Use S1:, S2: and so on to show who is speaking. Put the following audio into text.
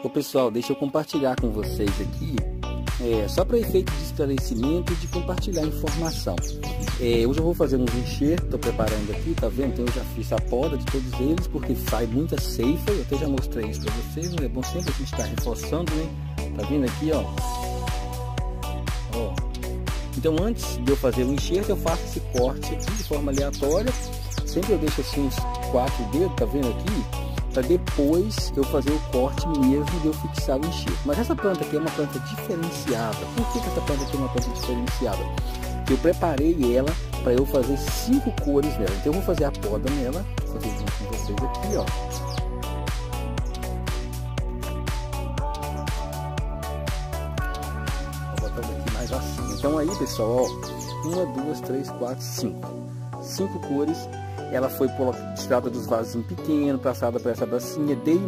S1: Ô pessoal, deixa eu compartilhar com vocês aqui, é, só para efeito de esclarecimento e de compartilhar informação. É, hoje eu vou fazer uns enxertos, estou preparando aqui, tá vendo? Então eu já fiz a poda de todos eles, porque sai muita ceifa, eu até já mostrei isso para vocês, mas é bom sempre a gente estar tá reforçando, né? Tá vendo aqui, ó? ó? Então antes de eu fazer o enxerto, eu faço esse corte aqui de forma aleatória, sempre eu deixo assim uns quatro dedos, tá vendo aqui? Para depois eu fazer o corte mesmo de eu fixar o enxerto. Mas essa planta aqui é uma planta diferenciada. Por que, que essa planta aqui é uma planta diferenciada? Eu preparei ela para eu fazer cinco cores nela. Então eu vou fazer a poda nela, vou fazer junto com vocês aqui, ó. Vou botar mais assim. Então aí, pessoal, ó, uma, duas, três, quatro, cinco. Cinco cores ela foi tirada dos vasos pequenos, passada para essa bacinha, dei